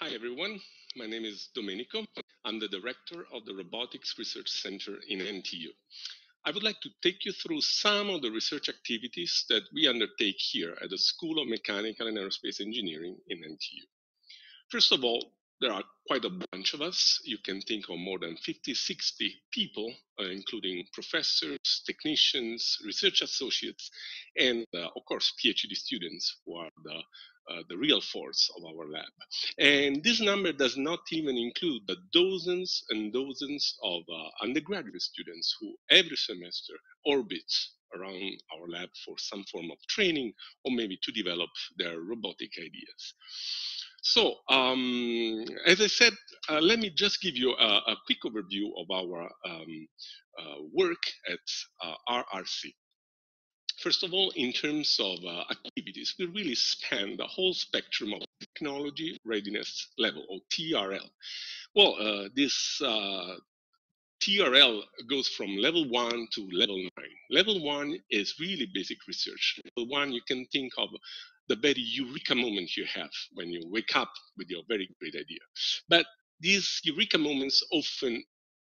Hi, everyone. My name is Domenico. I'm the director of the Robotics Research Center in NTU. I would like to take you through some of the research activities that we undertake here at the School of Mechanical and Aerospace Engineering in NTU. First of all, there are quite a bunch of us. You can think of more than 50, 60 people, uh, including professors, technicians, research associates, and uh, of course, PhD students who are the uh, the real force of our lab. And this number does not even include the dozens and dozens of uh, undergraduate students who every semester orbits around our lab for some form of training or maybe to develop their robotic ideas. So, um, as I said, uh, let me just give you a, a quick overview of our um, uh, work at uh, RRC. First of all, in terms of uh, activities, we really span the whole spectrum of technology readiness level, or TRL. Well, uh, this uh, TRL goes from level one to level nine. Level one is really basic research. Level one, you can think of the very eureka moment you have when you wake up with your very great idea. But these eureka moments often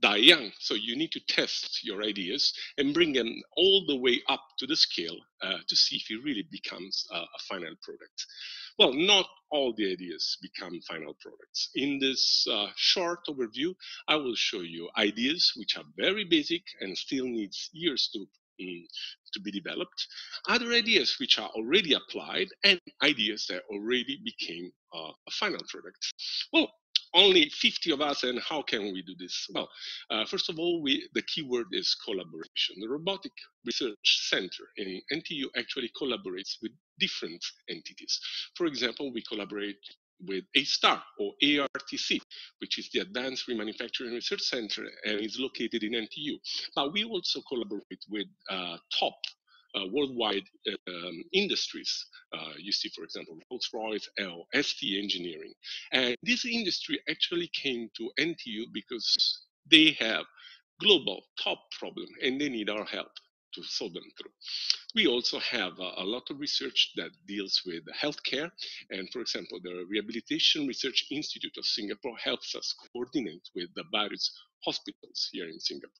die young. So you need to test your ideas and bring them all the way up to the scale uh, to see if it really becomes a, a, final product. Well, not all the ideas become final products. In this uh, short overview, I will show you ideas which are very basic and still needs years to to be developed, other ideas which are already applied, and ideas that already became uh, a final product. Well, only 50 of us, and how can we do this? Well, uh, first of all, we, the keyword is collaboration. The Robotic Research Center in NTU actually collaborates with different entities. For example, we collaborate with A-STAR or ARTC, which is the Advanced Remanufacturing Research Center and is located in NTU. But we also collaborate with uh, top uh, worldwide um, industries. Uh, you see, for example, Rolls-Royce or ST Engineering. And this industry actually came to NTU because they have global top problem and they need our help to solve them through. We also have a, a, lot of research that deals with healthcare. And for example, the Rehabilitation Research Institute of Singapore helps us coordinate with the various hospitals here in Singapore.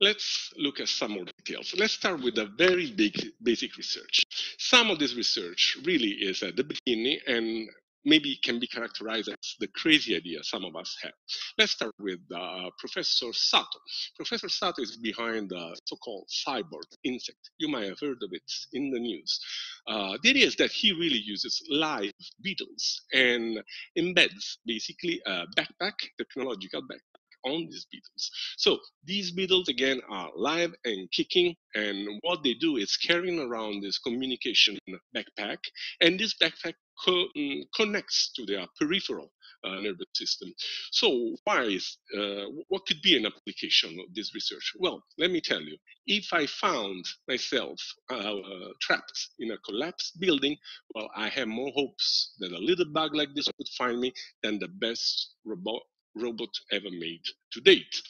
Let's look at some more details. Let's start with a very big basic research. Some of this research really is at the beginning and maybe can be characterized as the crazy idea some of us have. Let's start with uh, Professor Sato. Professor Sato is behind the so-called cyborg insect. You might have heard of it in the news. Uh, the idea is that he really uses live beetles and embeds basically a backpack, technological backpack, on these beetles. So these beetles again are live and kicking, and what they do is carrying around this communication backpack, and this backpack co mm, connects to their peripheral uh, nervous system. So why is, uh, what could be an application of this research? Well, let me tell you, if I found myself uh, trapped in a collapsed building, well, I have more hopes that a little bug like this would find me than the best robot robot ever made to date.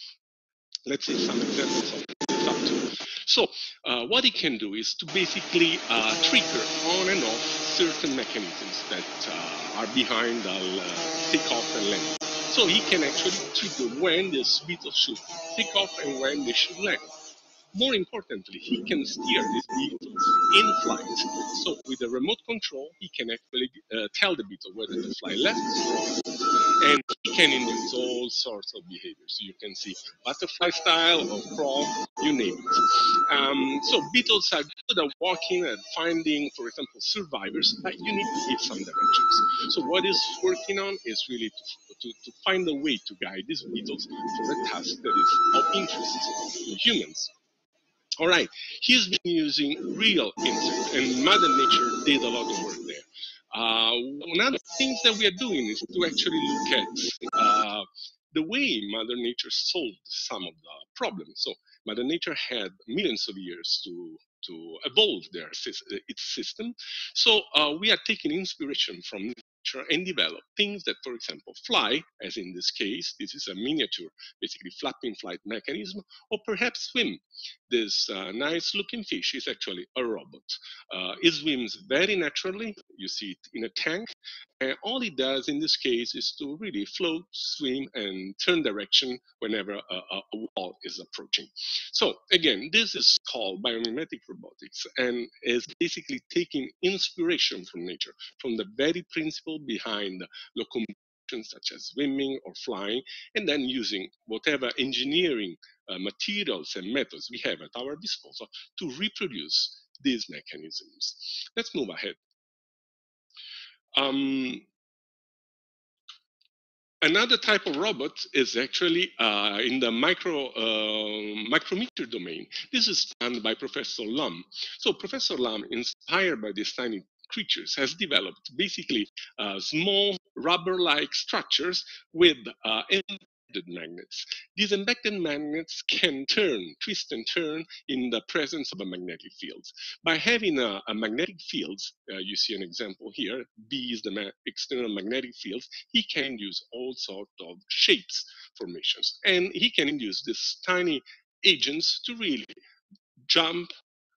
Let's see some examples of this So uh, what it can do is to basically uh, trigger on and off certain mechanisms that uh, are behind the uh, takeoff and landing. So he can actually trigger when the beetle should take off and when they should land. More importantly, he can steer these beetles in flight. So with a remote control, he can actually uh, tell the beetle whether to fly left and he can induce all sorts of behaviors. You can see butterfly style or crawl, you name it. Um, so beetles are good at walking and finding, for example, survivors, but you need to give some directions. So what is working on is really to, to, to find a way to guide these beetles for a task that is of interest to humans. All right, he's been using real insects, and Mother Nature did a lot of work there. Uh, one of the things that we are doing is to actually look at uh, the way Mother Nature solved some of the problems. So Mother Nature had millions of years to to evolve their its system. So uh, we are taking inspiration from nature and develop things that, for example, fly, as in this case, this is a miniature, basically flapping flight mechanism, or perhaps swim. This uh, nice looking fish is actually a robot. Uh, it swims very naturally, you see it in a tank. And all it does in this case is to really float, swim, and turn direction whenever a, a, wall is approaching. So again, this is called biomimetic robotics and is basically taking inspiration from nature, from the very principle behind locomotion such as swimming or flying, and then using whatever engineering uh, materials and methods we have at our disposal to reproduce these mechanisms. Let's move ahead. Um, another type of robot is actually uh, in the micro uh, micrometer domain. This is done by Professor Lum. So Professor Lum, inspired by this tiny creatures, has developed basically uh, small rubber-like structures with uh, magnets. These embedded magnets can turn, twist and turn in the presence of a magnetic field. By having a, a magnetic field, uh, you see an example here, B is the ma external magnetic field, he can use all sorts of shapes formations. And he can induce these tiny agents to really jump,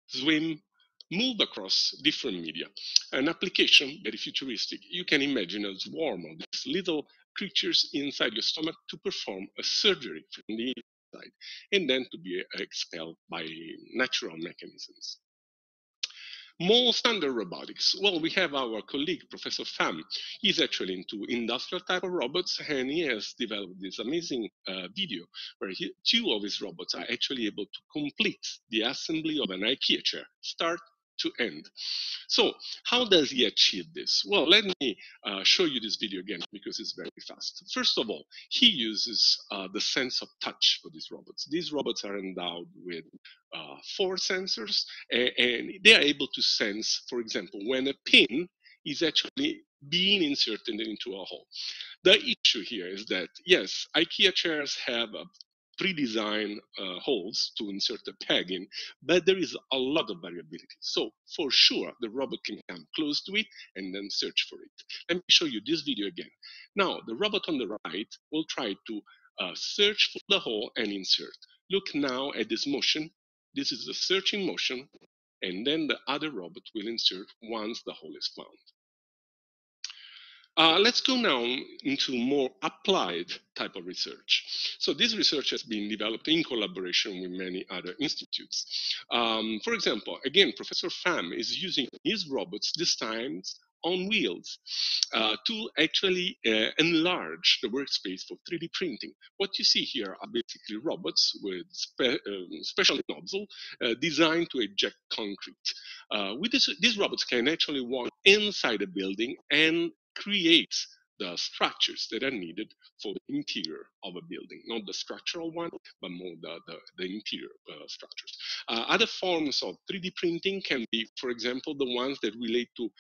swim, move across different media. An application, very futuristic, you can imagine a swarm of these little creatures inside your stomach to perform a surgery from the inside and then to be expelled by natural mechanisms. More standard robotics. Well, we have our colleague, Professor Pham. He's actually into industrial type of robots, and he has developed this amazing uh, video where he, two of his robots are actually able to complete the assembly of an IKEA chair, start to end. So how does he achieve this? Well, let me uh, show you this video again because it's very fast. First of all, he uses uh, the sense of touch for these robots. These robots are endowed with uh, four sensors and, and they are able to sense, for example, when a pin is actually being inserted into a hole. The issue here is that, yes, IKEA chairs have a pre-designed uh, holes to insert a peg in, but there is a lot of variability. So for sure, the robot can come close to it and then search for it. Let me show you this video again. Now, the robot on the right will try to uh, search for the hole and insert. Look now at this motion. This is the searching motion, and then the other robot will insert once the hole is found. Uh, let's go now into more applied type of research. So this research has been developed in collaboration with many other institutes. Um, for example, again, Professor Pham is using his robots this time on wheels uh, to actually uh, enlarge the workspace for 3D printing. What you see here are basically robots with spe um, special nozzle uh, designed to eject concrete. Uh, with this, these robots can actually walk inside a building and creates the structures that are needed for the interior of a building, not the structural one, but more the, the, the interior uh, structures. Uh, other forms of 3D printing can be, for example, the ones that relate to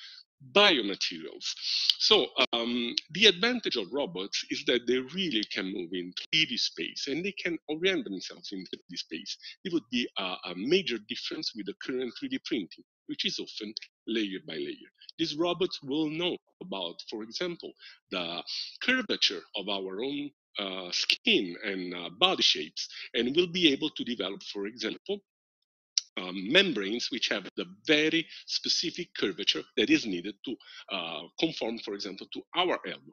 biomaterials. So um, the advantage of robots is that they really can move in 3D space and they can orient themselves in 3D space. It would be a, a major difference with the current 3D printing, which is often layer by layer. These robots will know about, for example, the curvature of our own uh, skin and uh, body shapes, and will be able to develop, for example, um, membranes which have the very specific curvature that is needed to uh, conform, for example, to our elbow.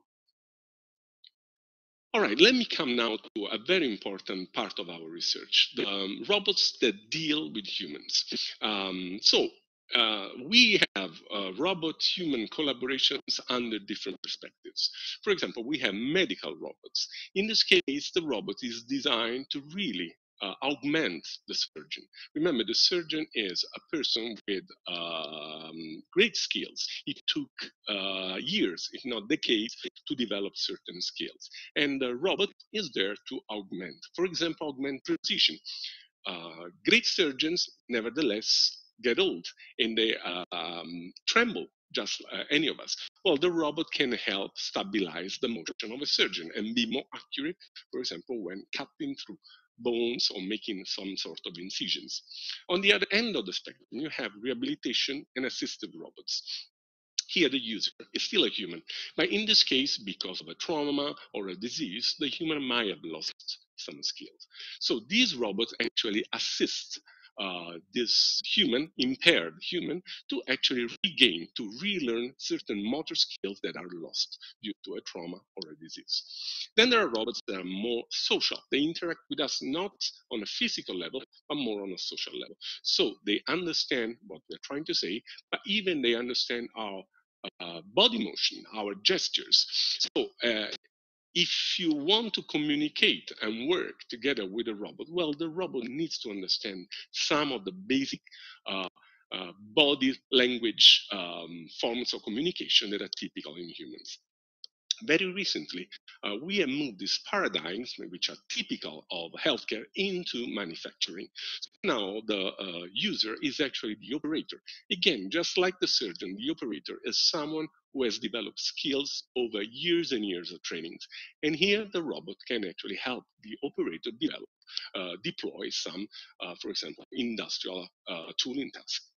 All right, let me come now to a very important part of our research, the um, robots that deal with humans. Um, so uh, we have uh, robot-human collaborations under different perspectives. For example, we have medical robots. In this case, the robot is designed to really uh, augment the surgeon. Remember, the surgeon is a person with um, great skills. It took uh, years, if not decades, to develop certain skills. And the robot is there to augment. For example, augment precision. Uh, great surgeons, nevertheless, get old and they um, tremble just uh, any of us. Well, the robot can help stabilize the motion of a surgeon and be more accurate, for example, when cutting through bones or making some sort of incisions. On the other end of the spectrum, you have rehabilitation and assistive robots. Here, the user is still a human, but in this case, because of a trauma or a disease, the human might have lost some skills. So these robots actually assist uh, this human, impaired human, to actually regain, to relearn certain motor skills that are lost due to a trauma or a disease. Then there are robots that are more social. They interact with us not on a physical level, but more on a social level. So they understand what we're trying to say, but even they understand our uh, body motion, our gestures. So uh, if you want to communicate and work together with a robot, well, the robot needs to understand some of the basic uh, uh, body language um, forms of communication that are typical in humans. Very recently, uh, we have moved these paradigms, which are typical of healthcare, into manufacturing. Now the uh, user is actually the operator. Again, just like the surgeon, the operator is someone who has developed skills over years and years of trainings. And here the robot can actually help the operator develop, uh, deploy some, uh, for example, industrial uh, tooling tasks.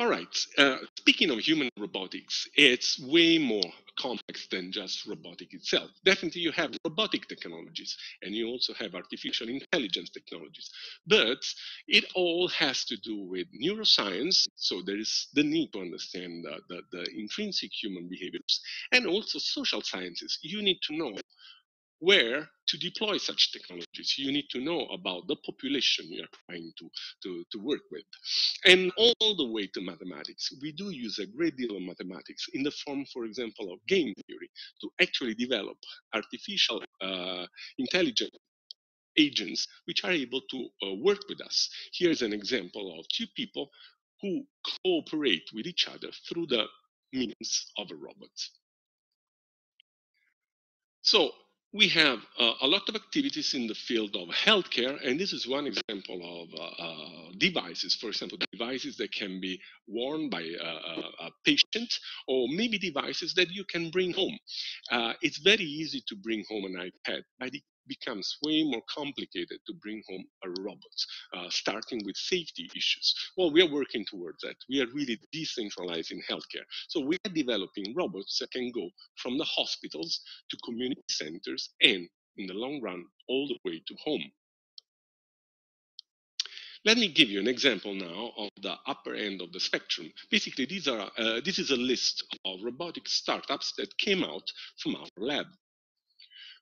All right. Uh, speaking of human robotics, it's way more complex than just robotic itself. Definitely, you have robotic technologies and you also have artificial intelligence technologies. But it all has to do with neuroscience. So there is the need to understand the, the, the intrinsic human behaviors and also social sciences. You need to know where to deploy such technologies. You need to know about the population you're trying to, to, to work with. And all the way to mathematics. We do use a great deal of mathematics in the form, for example, of game theory to actually develop artificial uh, intelligent agents which are able to uh, work with us. Here's an example of two people who cooperate with each other through the means of a robot. So we have uh, a lot of activities in the field of healthcare, and this is one example of uh, uh, devices, for example, devices that can be worn by a, a, patient, or maybe devices that you can bring home. Uh, it's very easy to bring home an iPad, but it becomes way more complicated to bring home a robot, uh, starting with safety issues. Well, we are working towards that. We are really decentralizing healthcare. So we are developing robots that can go from the hospitals to community centers and, in the long run, all the way to home. Let me give you an example now of the upper end of the spectrum. Basically, these are uh, this is a list of robotic startups that came out from our lab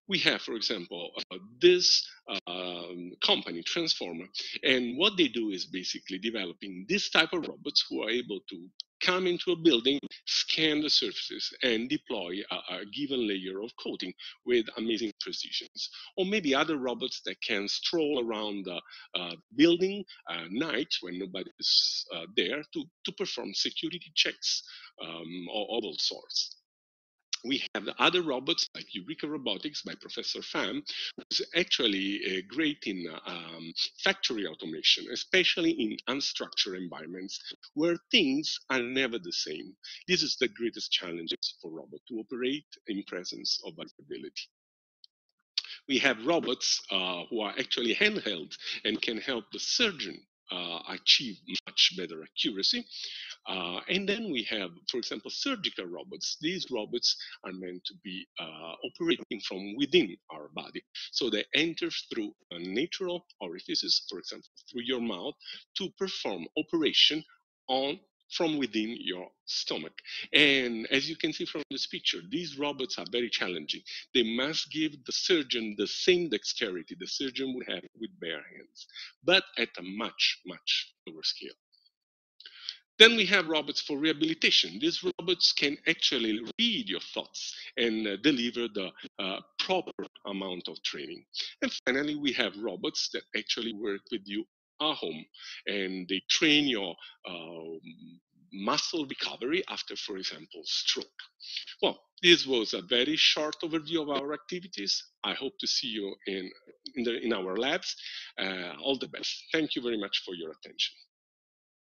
we have, for example, uh, this um, company, Transforma, and what they do is basically developing this type of robots who are able to come into a building, scan the surfaces, and deploy a, a given layer of coating with amazing precision. Or maybe other robots that can stroll around the uh, building at night when nobody is uh, there to, to perform security checks um, of all sorts we have the other robots like Eureka Robotics by Professor Pham, who's actually uh, great in um, factory automation, especially in unstructured environments where things are never the same. This is the greatest challenge for robots to operate in presence of variability. We have robots uh, who are actually handheld and can help the surgeon uh, achieve much better accuracy. Uh, and then we have, for example, surgical robots. These robots are meant to be uh, operating from within our body. So they enter through a natural orifices, for example, through your mouth, to perform operation on from within your stomach. And as you can see from this picture, these robots are very challenging. They must give the surgeon the same dexterity the surgeon would have with bare hands, but at a much, much lower scale. Then we have robots for rehabilitation. These robots can actually read your thoughts and uh, deliver the uh, proper amount of training. And finally, we have robots that actually work with you home and they train your uh, muscle recovery after, for example, stroke. Well, this was a very short overview of our activities. I hope to see you in, in, the, in our labs. Uh, all the best. Thank you very much for your attention.